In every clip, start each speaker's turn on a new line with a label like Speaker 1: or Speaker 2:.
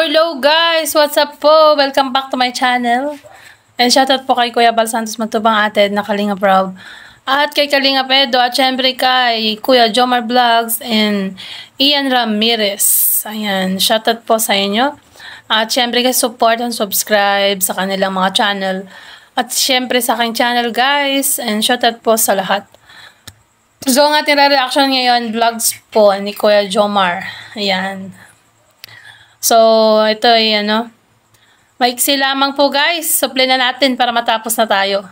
Speaker 1: Hello, guys! What's up po? Welcome back to my channel. And shoutout po kay Kuya Bal Santos Matubang Ated na Kalinga Proud. At kay Kalinga Pedo at syempre kay Kuya Jomar Vlogs and Ian Ramirez. Ayan, shoutout po sa inyo. At syempre kay support and subscribe sa kanilang mga channel. At syempre sa aking channel guys. And shoutout po sa lahat. So ang ating reaction ngayon, vlogs po ni Kuya Jomar. Ayan. So, ito ay ano, maiksi lamang po guys. Supply na natin para matapos na tayo.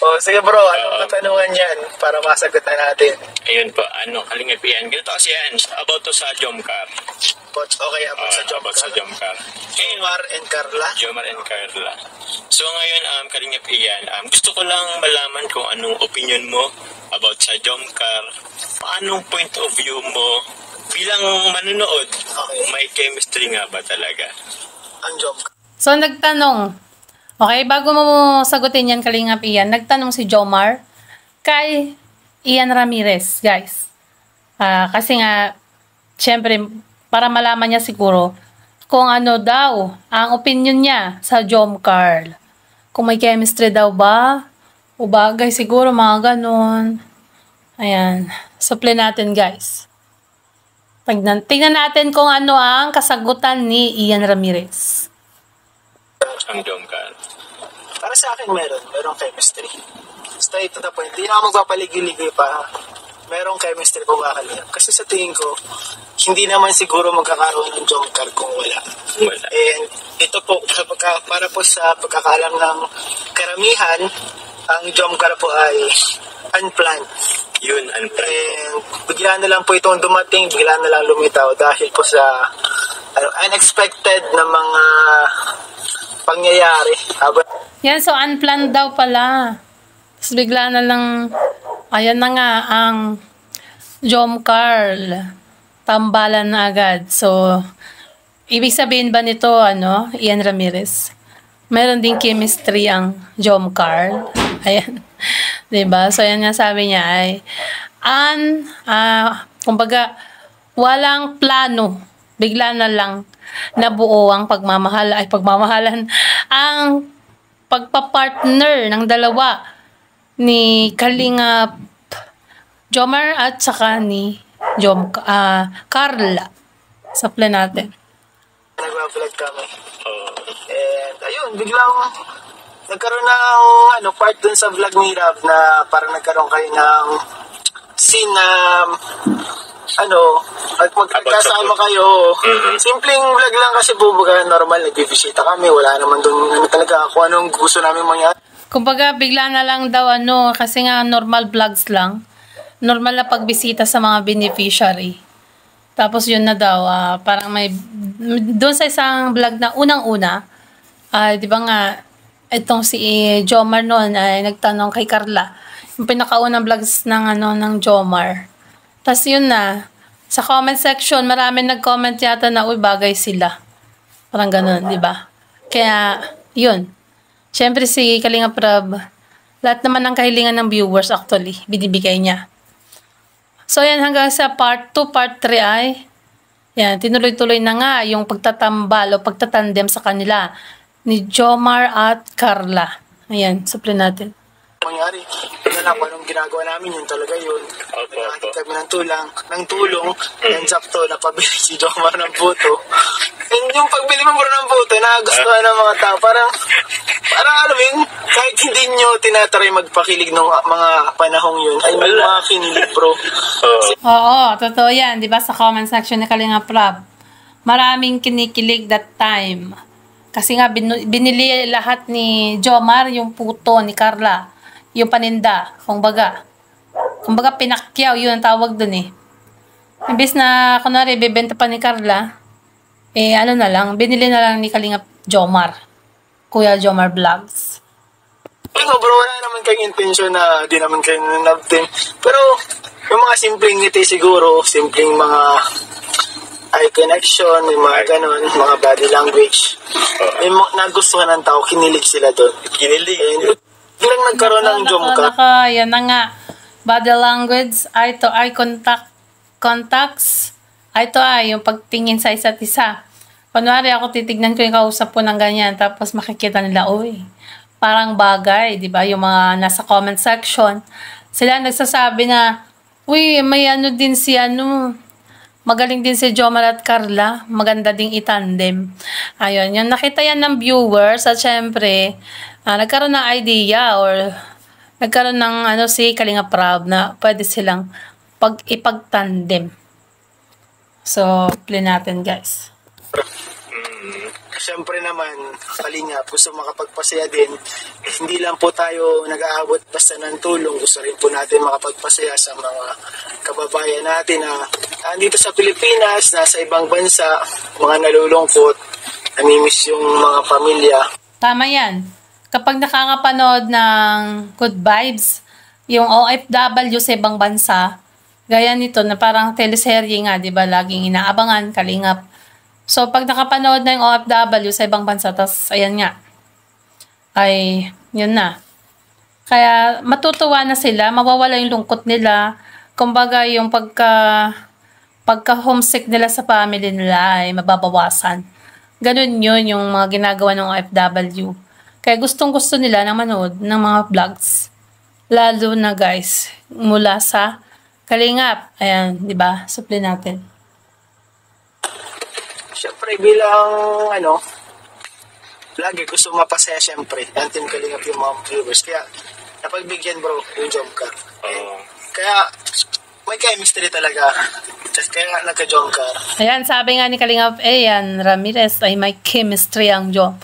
Speaker 2: Oh, sige bro, anong katanungan yan para masagot na natin?
Speaker 3: Ayun po, ano, kalingap yan. Ganito kasi yan, about to sa Jomcar.
Speaker 2: But okay, about
Speaker 3: Uh,
Speaker 2: sa job
Speaker 3: about sa Jomcar.
Speaker 2: Jomar and Carla.
Speaker 3: Jomar and Carla. So ngayon, um, kalingap iyan, um, gusto ko lang malaman kung anong opinion mo about sa Jomcar. Anong point of view mo bilang manunood?
Speaker 2: Okay.
Speaker 3: May chemistry nga ba talaga?
Speaker 2: Ang job.
Speaker 1: So, nagtanong. Okay, bago mo sagutin yan, Kalingap Ian, nagtanong si Jomar kay Ian Ramirez, guys. Ah, kasi nga, syempre, para malaman niya siguro kung ano daw ang opinion niya sa Jom Carl. Kung may chemistry daw ba, o bagay siguro, mga ganun. Ayan. Supply natin, guys. Tingnan, tingnan natin kung ano ang kasagutan ni Ian Ramirez.
Speaker 3: Ang Jomcar.
Speaker 2: Para sa akin meron, merong chemistry. Straight to the point. Hindi na ako magpapaligid-ligid pa. Merong chemistry kung kakalina. Kasi sa tingin ko, hindi naman siguro magkakaroon ng car kung wala.
Speaker 3: Wala.
Speaker 2: And ito po, kapag, para po sa pagkakalam ng karamihan, ang car po ay unplanned.
Speaker 3: Yun, ang
Speaker 2: And bigla na lang po itong dumating, bigla na lang lumitaw dahil po sa ano, unexpected na mga pangyayari.
Speaker 1: Yan, so unplanned daw pala. Tapos bigla na lang, ayan na nga, ang Jom Carl. Tambalan na agad. So, ibig sabihin ba nito, ano, Ian Ramirez? Meron din chemistry ang Jom Carl. Ayan. 'Di ba So, yan nga sabi niya ay, an, ah, kumbaga, walang plano. Bigla na lang nabuo ang pagmamahal, ay pagmamahalan, ang pagpapartner ng dalawa ni Kalingap Jomar at saka ni Jom, ah Carla. Sa plan natin.
Speaker 2: nagbablog kami. And ayun, biglang nagkaroon ng ano, part dun sa vlog ni Rab na parang nagkaroon kayo ng scene na ano, at magkasama kayo. Simpleng vlog lang kasi bubuga normal, nagbibisita kami, wala naman dun ano talaga kung anong gusto namin mangyari.
Speaker 1: Kumbaga, bigla na lang daw ano, kasi nga normal vlogs lang. Normal na pagbisita sa mga beneficiary. Tapos yun na daw, ah, parang may, doon sa isang vlog na unang-una, ah, di ba nga, itong si Jomar noon ay nagtanong kay Carla, yung pinakaunang vlogs ng ano ng Jomar. Tapos yun na, sa comment section, marami nag-comment yata na, uy, bagay sila. Parang ganun, di ba? Kaya, yun. Siyempre si Kalinga Prab, lahat naman ng kahilingan ng viewers actually, binibigay niya. So yan hanggang sa part 2, part 3 ay, yan, tinuloy-tuloy na nga yung pagtatambal o pagtatandem sa kanila ni Jomar at Carla. Ayan, supply natin.
Speaker 2: mangyari. Yun na lang anong ginagawa namin, yun talaga yun.
Speaker 3: Opo, opo.
Speaker 2: kami ng tulang, ng tulong, and sakto, napabili si Jomar ng puto. And yung pagbili mo bro ng puto, nagustuhan ng mga tao. Parang, parang alam mo yun, kahit hindi nyo tinatry magpakilig ng mga panahong yun, ay may mga kinilig bro.
Speaker 3: oh,
Speaker 1: Oo, totoo yan. Di ba sa comment section ni Kalinga Prab, maraming kinikilig that time. Kasi nga, binili lahat ni Jomar yung puto ni Carla. Yung paninda, kumbaga. Kumbaga, pinakyaw, yun ang tawag dun eh. Imbis na, kunwari, bibenta pa ni Carla, eh, ano na lang, binili na lang ni Kalinga Jomar. Kuya Jomar Vlogs.
Speaker 2: Ano bro, wala naman kayong intensyon na di naman kayo nanab din. Pero, yung mga simpleng ngiti siguro, simpleng mga eye connection, yung mga ganun, mga body language. Yung mga nagustuhan ng tao, kinilig sila doon.
Speaker 3: kinilig.
Speaker 2: And biglang nagkaroon ng
Speaker 1: Naka,
Speaker 2: ka.
Speaker 1: naka, yan na nga. Body language, eye to eye contact, contacts, Ay, ito ay, yung pagtingin sa isa't isa. Kunwari ako titignan ko yung kausap ko ng ganyan, tapos makikita nila, uy, parang bagay, di ba? Yung mga nasa comment section, sila nagsasabi na, uy, may ano din si ano, magaling din si Jomar at Carla, maganda ding itandem. Ayun, yung nakita yan ng viewers, at syempre, ah, nagkaroon ng idea or nagkaroon ng ano si Kalinga Prab na pwede silang pag ipagtandem. So, play natin guys.
Speaker 2: Siyempre naman, kalinga, gusto makapagpasaya din. Hindi lang po tayo nag-aabot basta ng tulong. Gusto rin po natin makapagpasaya sa mga kababayan natin na nandito sa Pilipinas, nasa ibang bansa, mga nalulungkot, namimiss yung mga pamilya.
Speaker 1: Tama yan. Kapag nakakapanood ng good vibes, yung OFW sa ibang bansa, gaya nito na parang teleserye nga, di ba, laging inaabangan, kalingap. So, pag nakapanood na yung OFW sa ibang bansa, tas ayan nga, ay, yun na. Kaya, matutuwa na sila, mawawala yung lungkot nila. Kumbaga, yung pagka, pagka homesick nila sa family nila ay mababawasan. Ganun yun yung mga ginagawa ng OFW. Kaya gustong gusto nila na manood ng mga vlogs. Lalo na guys, mula sa Kalingap. Ayan, di ba? Supply natin.
Speaker 2: Siyempre bilang ano, lagi gusto mapasaya siyempre. Ang team kalingap yung mga viewers. Kaya napagbigyan bro yung job ka.
Speaker 3: Oo.
Speaker 2: Kaya may chemistry talaga. Kaya nga nagka-job ka.
Speaker 1: Ayan, sabi nga ni Kalingap, eh, yan, Ramirez ay may chemistry ang Jom.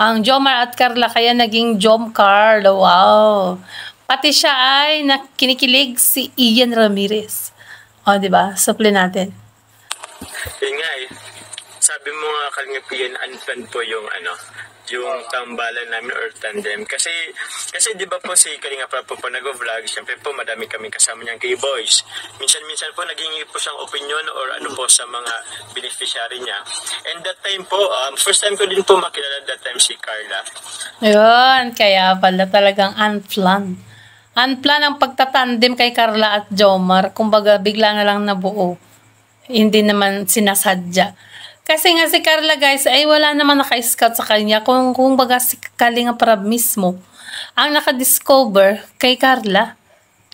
Speaker 1: Ang Jomar at Carla kaya naging Jom Carla. Wow. Pati siya ay nakinikilig si Ian Ramirez. O, di ba? Supply natin.
Speaker 3: Yun nga eh. Sabi mo nga kalingap yan, unplanned po yung ano, yung tambalan namin or tandem. Kasi, kasi di ba po si Kalinga Prab po po nag-vlog, syempre po madami kami kasama niyang kay boys. Minsan-minsan po naging po siyang opinion or ano po sa mga beneficiary niya. And that time po, um, first time ko din po makilala that time si Carla.
Speaker 1: Ayun, kaya pala talagang unplanned. Unplanned ang pagtatandem kay Carla at Jomar. Kumbaga, bigla na lang nabuo. Hindi naman sinasadya. Kasi nga si Carla guys, ay wala naman naka-scout sa kanya. Kung, kung baga si Kalinga Prab mismo, ang naka-discover kay Carla.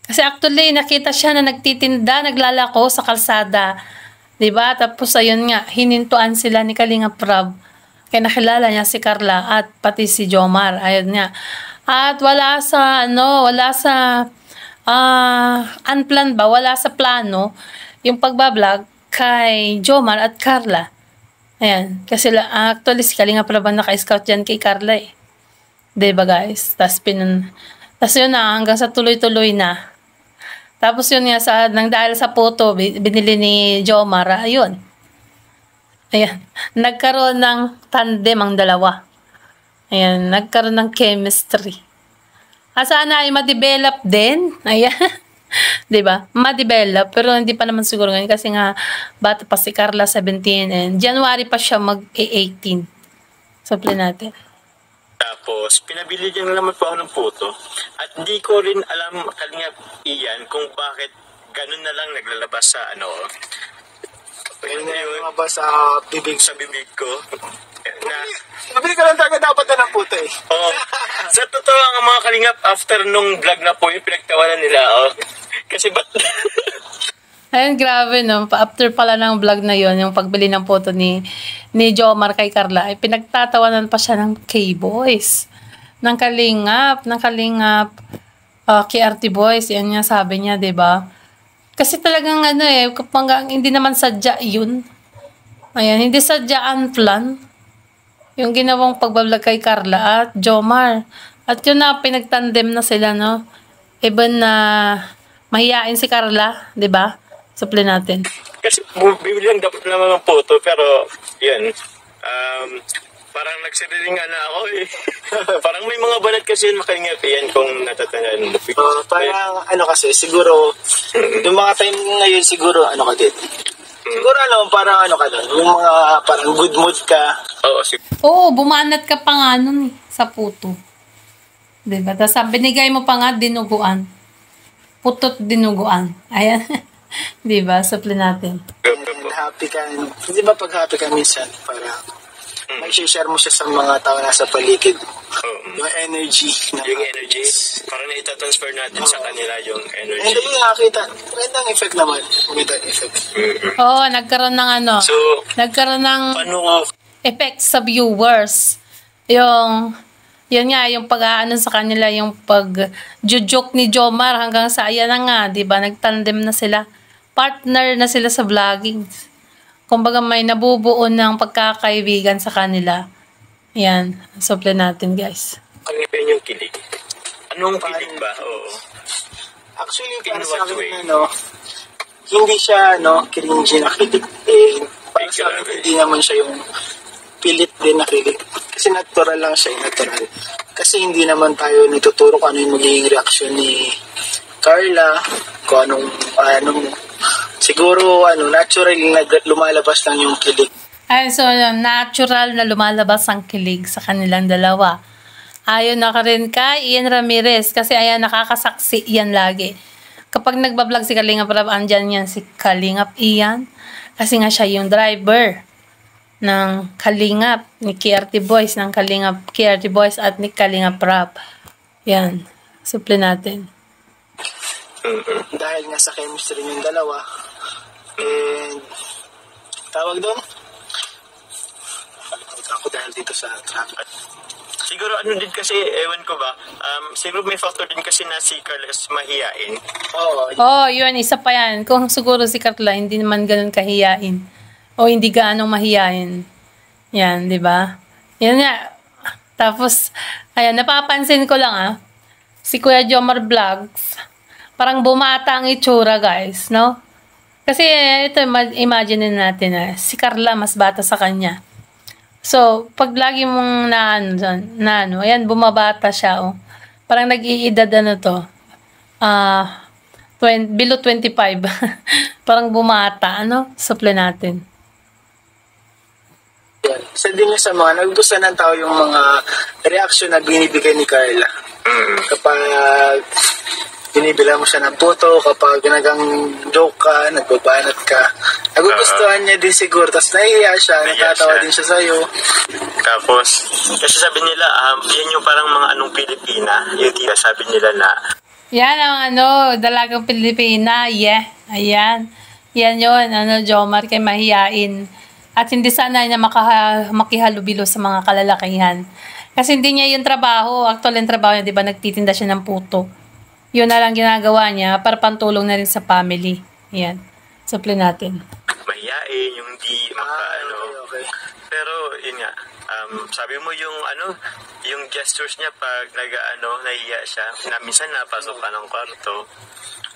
Speaker 1: Kasi actually, nakita siya na nagtitinda, naglalako sa kalsada. 'Di ba Tapos ayun nga, hinintuan sila ni Kalinga Prab. Kaya nakilala niya si Carla at pati si Jomar. Ayun nga. At wala sa, ano, wala sa, ah, unplanned ba? Wala sa plano yung pagbablog kay Jomar at Carla. Ayan. Kasi la, actually, si Kalinga pala ba naka-scout dyan kay Carla eh. Diba guys? Tapos pinan... Tapos yun na, hanggang sa tuloy-tuloy na. Tapos yun nga, sa, nang dahil sa photo, bi- binili ni Jomar, ayun. Ayan. Nagkaroon ng tandem ang dalawa. Ayan. Nagkaroon ng chemistry. Ah, sana ay ma-develop din. Ayan. 'di ba? Ma-develop pero hindi pa naman siguro ngayon kasi nga bata pa si Carla 17 and January pa siya mag-18. Supply natin.
Speaker 3: Tapos, pinabili niya naman po ako ng puto. At hindi ko rin alam, kalingap iyan, kung bakit ganun na lang naglalabas sa ano.
Speaker 2: Yun na
Speaker 3: yun,
Speaker 2: yung ba sa bibig
Speaker 3: sa bibig ko. Na,
Speaker 2: Nabili ka lang talaga dapat na ng puto eh.
Speaker 3: oh, sa totoo ang mga kalingap, after nung vlog na po, yung pinagtawanan nila, oh. Kasi ba't...
Speaker 1: Ayun, grabe no. After pala ng vlog na yon yung pagbili ng photo ni, ni Jomar kay Carla, ay pinagtatawanan pa siya ng K-Boys. Ng Kalingap, ng Kalingap, uh, KRT Boys. Yan nga sabi niya, ba Kasi talagang ano eh, kapag hindi naman sadya yun. Ayan, hindi sadya unplanned. Yung ginawang pagbablog kay Carla at Jomar. At yun na, pinagtandem na sila, no? Even na mahiyain si Carla, di ba? Supply natin.
Speaker 3: Kasi bu- bibili lang dapat naman ng photo, pero yun. Um, parang nagsiriringa na ako eh. parang may mga banat kasi yun makalingap yan kung natatandaan mo.
Speaker 2: Uh, parang ano kasi, siguro, yung mga time ngayon siguro, ano ka din. Siguro ano, parang ano ka doon, yung mga parang good mood ka.
Speaker 3: Oo, si
Speaker 1: Oo, bumanat ka pa nga nun eh, sa puto. Di ba? Tapos sabi, binigay mo pa nga dinuguan. Putot dinuguan. Ayan. di ba? Supply natin.
Speaker 2: And happy ka, hindi ba pag happy ka minsan, para
Speaker 3: Mm.
Speaker 2: may share mo siya sa mga tao nasa paligid.
Speaker 3: Oo.
Speaker 2: Yung energy. Na
Speaker 3: yung energy, parang naitatransfer natin sa kanila yung energy.
Speaker 2: Hindi ko nakakita. Magandang effect naman. Magandang effect.
Speaker 3: Mm-mm.
Speaker 1: Oo, nagkaroon ng ano,
Speaker 3: So,
Speaker 1: nagkaroon ng
Speaker 3: paano
Speaker 1: effect sa viewers. Yung, yun nga, yung pag-aano sa kanila, yung pag-joke ni Jomar hanggang sa ayan na nga, di ba? Nagtandem na sila. Partner na sila sa vlogging. Kumbaga may nabubuo ng pagkakaibigan sa kanila. Yan, suple natin guys.
Speaker 3: kangipin yung kilig? Anong kilig ba? Oo.
Speaker 2: Actually, para sa akin,
Speaker 3: way?
Speaker 2: ano, hindi siya, no, cringy na kilig. Eh, para sa akin, hindi naman siya yung pilit din na kilig. Kasi natural lang siya, eh, natural. Kasi hindi naman tayo nituturo kung ano yung magiging reaksyon ni Carla, kung anong, anong, siguro, ano, natural na lumalabas lang yung kilig.
Speaker 1: Ay, so natural na lumalabas ang kilig sa kanilang dalawa. Ayon na ka rin kay Ian Ramirez kasi ayan nakakasaksi yan lagi. Kapag nagbablog si Kalingap Rab, andyan yan si Kalingap Ian. Kasi nga siya yung driver ng Kalingap, ni KRT Boys, ng Kalingap KRT Boys at ni Kalingap Rab. Yan. Suple natin.
Speaker 3: Mm-mm.
Speaker 2: Dahil nga sa chemistry yung dalawa. And, tawag doon? Ako dahil dito sa traffic.
Speaker 3: Siguro ano din kasi, ewan ko ba, um, siguro may factor din kasi na si Carlos mahiyain.
Speaker 2: Oo,
Speaker 1: Oh, yun, isa pa yan. Kung siguro si Carla, hindi naman ganun kahiyain. O hindi gaanong mahiyain. Yan, di ba? Yan nga. Tapos, ayan, napapansin ko lang ah. Si Kuya Jomar Vlogs, parang bumata ang itsura, guys, no? Kasi eh, ito, ima- imagine natin na si Carla mas bata sa kanya. So, pag lagi mong na ano, dyan, na ano, ayan, bumabata siya, oh. Parang nag-iedad ano to, ah, 20, below 25. Parang bumata, ano? Suple natin.
Speaker 2: Yan. Isa din yun sa mga nagugustuhan ng tao yung mga reaction na binibigay ni Carla. Kapag binibila mo siya ng puto, kapag nagang joke ka, nagbabanat ka. Nagugustuhan niya din siguro. Tapos nahihiya siya, natatawa
Speaker 3: siya.
Speaker 2: din siya sa'yo.
Speaker 3: Tapos, kasi sabi nila, um, yan yung parang mga anong Pilipina, yung tira sabi nila na,
Speaker 1: Yan ang ano, dalagang Pilipina. Yeah. Ayan. Yan yon ano, Jomar, kay mahiyain. At hindi sana niya maka, makihalubilo sa mga kalalakihan. Kasi hindi niya yung trabaho. Actual yung trabaho niya, di ba, nagtitinda siya ng puto. Yun na lang ginagawa niya para pantulong na rin sa family. Yan. Suple natin.
Speaker 3: mahiyain, yung di maka, ano,
Speaker 2: Okay, okay.
Speaker 3: Pero yun nga, um, sabi mo yung ano, yung gestures niya pag naga ano, nahiya siya, na minsan napasok ka ng kwarto.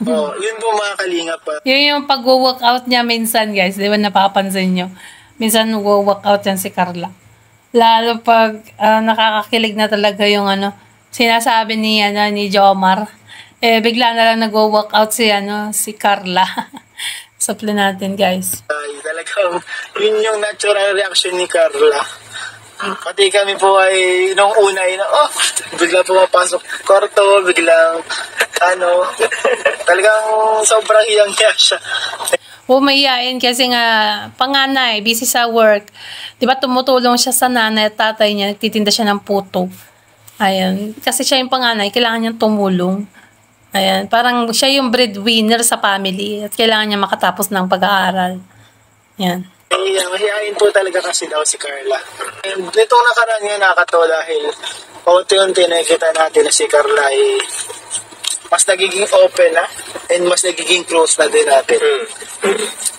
Speaker 2: Oh, yun po mga kalinga pa.
Speaker 1: Yun yung pag-workout niya minsan, guys. Di ba napapansin nyo? Minsan nag-workout yan si Carla. Lalo pag ah, nakakakilig na talaga yung ano, sinasabi ni, ano, ni Jomar. Eh, bigla na lang nag-workout si, ano, si Carla. Suple natin, guys.
Speaker 2: Ay, talagang yun yung natural reaction ni Carla. Pati kami po ay nung una ay na, oh, bigla pumapasok kwarto, biglang, ano, talagang sobrang hiyang hiya siya.
Speaker 1: Umayain kasi nga panganay, busy sa work. 'Di ba tumutulong siya sa nanay at tatay niya, nagtitinda siya ng puto. Ayan, kasi siya yung panganay, kailangan niyang tumulong. Ayan, parang siya yung breadwinner sa family at kailangan niya makatapos ng pag-aaral. Yan.
Speaker 2: Eh, mahihayin po talaga kasi daw si Carla. And nitong nakaraan nga nakakatawa dahil paunti-unti nakikita natin na si Carla ay mas nagiging open na and mas nagiging close na din natin.
Speaker 3: Mm.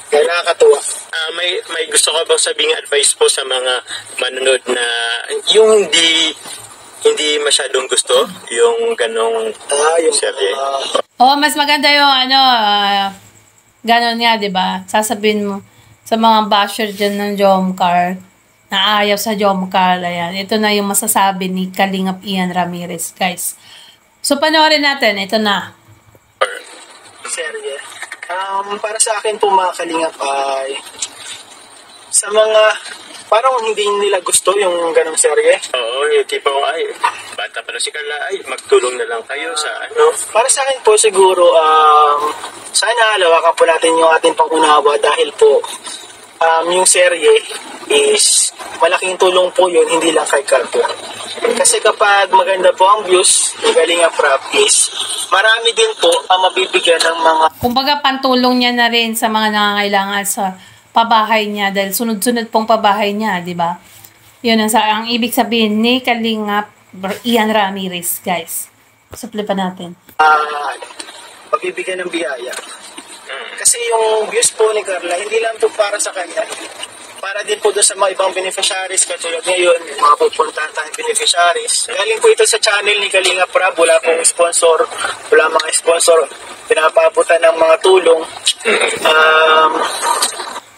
Speaker 2: Kaya nakakatuwa.
Speaker 3: Ah, may may gusto ka bang sabing advice po sa mga manonood na yung hindi hindi masyadong gusto yung ganong
Speaker 2: Ah, yung
Speaker 3: serye?
Speaker 2: ah,
Speaker 1: Oh, mas maganda yung ano, ah, ganon nga, 'di ba? Sasabihin mo sa mga basher dyan ng Jomcar, na ayaw sa Jomcar, ayan. Ito na yung masasabi ni Kalingap Ian Ramirez, guys. So, panoorin natin. Ito na.
Speaker 2: serye. Um, para sa akin po mga kalingap ay sa mga parang hindi nila gusto yung ganong serye.
Speaker 3: Oo, yung tipo, ay, bata pa na si Carla, ay, magtulong na lang kayo sa ano.
Speaker 2: Para sa akin po siguro, um, sana lawakan po natin yung ating pangunawa dahil po um, yung serye is malaking tulong po yun, hindi lang kay Carpo. Kasi kapag maganda po ang views ng Galinga Prab is marami din po ang mabibigyan ng mga
Speaker 1: Kumbaga pantulong niya na rin sa mga nangangailangan sa pabahay niya dahil sunod-sunod pong pabahay niya, di ba? Yun ang, sa, ang ibig sabihin ni Kalingap Ian Ramirez, guys. Supli pa natin.
Speaker 2: uh, mabibigyan ng biyaya. Kasi yung views po ni Carla, hindi lang po para sa kanya. Para din po doon sa mga ibang beneficiaries katulad ngayon, mga pupuntahan tayong beneficiaries. Galing po ito sa channel ni Kalinga Prab, wala pong sponsor, wala mga sponsor, pinapabutan ng mga tulong. Um,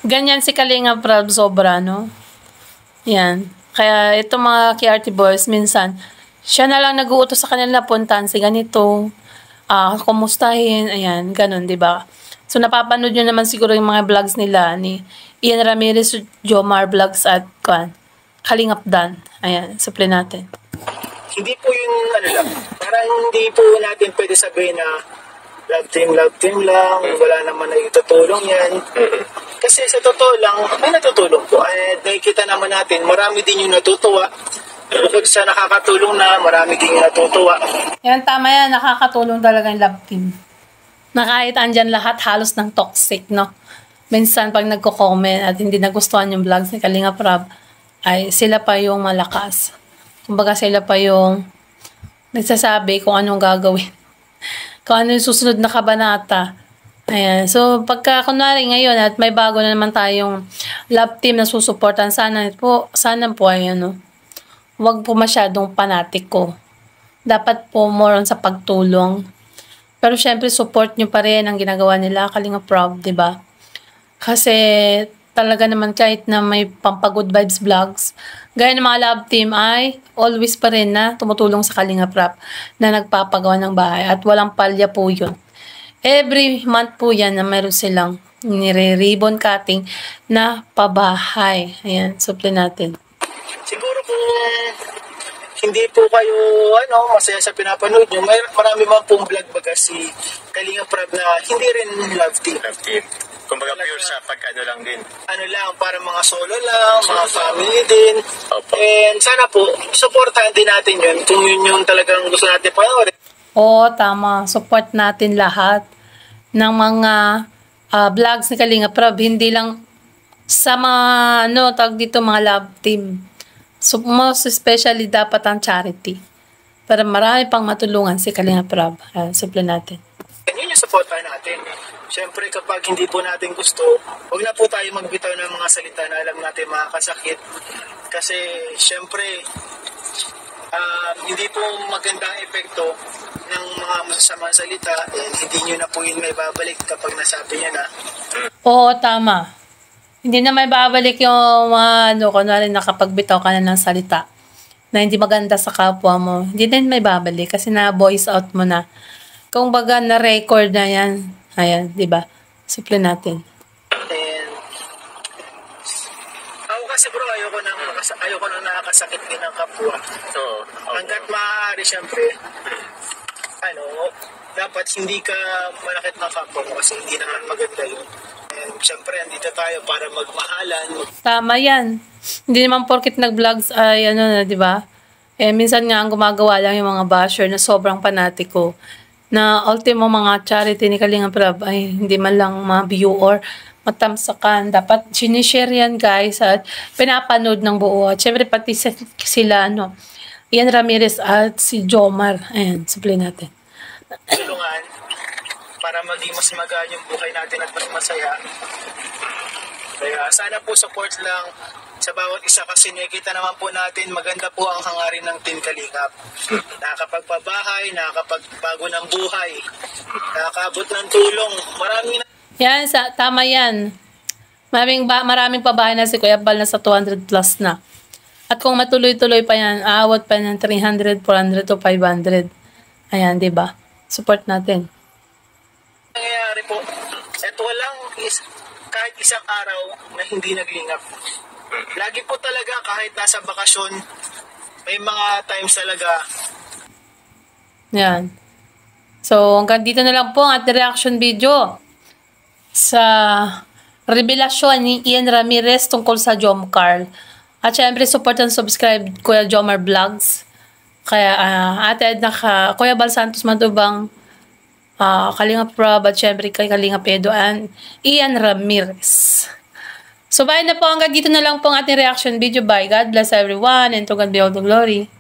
Speaker 1: Ganyan si Kalinga Prab sobra, no? Yan. Kaya itong mga KRT boys, minsan, siya na lang nag-uutos sa kanila puntahan si ganito, ah kumustahin, ayan, ganun, di ba? So, napapanood nyo naman siguro yung mga vlogs nila ni Ian Ramirez, Jomar Vlogs at Kwan. Kalingap Dan. Ayan, supply natin.
Speaker 2: hindi po yun, ano lang, parang hindi po natin pwede sabihin na love team, love team lang, wala naman na itutulong yan. Kasi sa totoo lang, may natutulong po. At nakikita naman natin, marami din yung natutuwa. Bukod sa nakakatulong na, marami din yung natutuwa.
Speaker 1: Yan, tama yan. Nakakatulong talaga yung love team. Na kahit andyan lahat halos ng toxic, no? Minsan, pag nagko-comment at hindi nagustuhan yung vlogs ni Kalinga Prab, ay sila pa yung malakas. Kumbaga sila pa yung nagsasabi kung anong gagawin. kung ano yung susunod na kabanata. Ayan. So, pagka kunwari ngayon at may bago na naman tayong love team na susuportan, sana po, sana po ay ano, wag po masyadong panatiko. Dapat po more on sa pagtulong. Pero syempre, support nyo pa rin ang ginagawa nila, Kalinga Proud, ba? Kasi talaga naman kahit na may pampagood vibes vlogs, gaya ng mga love team ay always pa rin na tumutulong sa Kalinga Prop na nagpapagawa ng bahay at walang palya po yun. Every month po yan na meron silang nire-ribbon cutting na pabahay. Ayan, supply natin.
Speaker 2: Siguro kung hindi po kayo ano, masaya sa pinapanood nyo, may, marami man pong vlog baga si Kalinga Prab na hindi rin love team.
Speaker 3: Love team. Kumbaga pure sa pag-ano lang din.
Speaker 2: Ano lang, para mga solo lang, mga family din.
Speaker 3: Opo.
Speaker 2: And sana po, supportahan din natin yun kung yun yung talagang gusto natin panoorin.
Speaker 1: Oo, tama. Support natin lahat ng mga ah, vlogs ni Kalinga Prab. Hindi lang sa mga, ano, tawag dito, mga love team. So, most especially dapat ang charity. Para marami pang matulungan si Kalinga Prab. Uh, supply natin.
Speaker 2: And yun yung supportahan natin. Siyempre kapag hindi po natin gusto, huwag na po tayo magbitaw ng mga salita na alam natin makakasakit. Kasi siyempre, um, hindi po magandang epekto ng mga masasamang salita and hindi nyo na po yun may babalik kapag nasabi niya na
Speaker 1: Oo, tama. Hindi na may babalik yung mga, ano, kunwari nakapagbitaw ka na ng salita na hindi maganda sa kapwa mo. Hindi din may babalik kasi na-voice out mo na. Kung baga na-record na yan. Ayan, di ba? Supply natin.
Speaker 2: Ako kasi bro, ayoko nang, ayoko nang nakakasakit din ng kapwa.
Speaker 3: So,
Speaker 2: Hanggat maaari, syempre, ano, dapat hindi ka malakit ng kapwa mo kasi hindi naman maganda yun. And syempre, andito tayo para magmahalan.
Speaker 1: Tama yan. Hindi naman porkit nag-vlogs ay ano na, di ba? Eh, minsan nga ang gumagawa lang yung mga basher na sobrang panatiko na ultimo mga charity ni Kalinga Prab ay hindi man lang ma-view or matamsakan. Dapat sinishare yan guys at pinapanood ng buo. At syempre pati si- sila ano, Ian Ramirez at si Jomar. Ayan, supply natin.
Speaker 2: tulungan para maging mas magaan yung buhay natin at mas masaya. Kaya sana po support lang sa bawat isa kasi nakikita naman po natin maganda po ang hangarin ng Team Kalingap. Nakakapagpabahay, nakakapagbago ng buhay, nakakabot ng tulong. Maraming
Speaker 1: Yan, sa, tama yan. Maraming, ba, maraming pabahay na si Kuya Bal na sa 200 plus na. At kung matuloy-tuloy pa yan, aawat pa ng 300, 400 to 500. Ayan, di ba? Support natin.
Speaker 2: Nangyayari po at walang is, kahit isang araw na hindi naglingap. Lagi po talaga kahit nasa bakasyon, may mga times talaga
Speaker 1: Yan. So, hanggang dito na lang po ang ating reaction video sa revelasyon ni Ian Ramirez tungkol sa Jomcar. At syempre, support and subscribe Kuya Jomar Vlogs. Kaya, uh, ate Edna ka, Kuya Bal Santos Matubang, Ah, uh, Kalinga Prab at syempre kay Kalinga Pedro and Ian Ramirez. So bye na po hanggang dito na lang po ang ating reaction video. Bye. God bless everyone and to God be all the glory.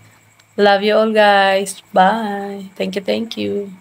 Speaker 1: Love you all guys. Bye. Thank you, thank you.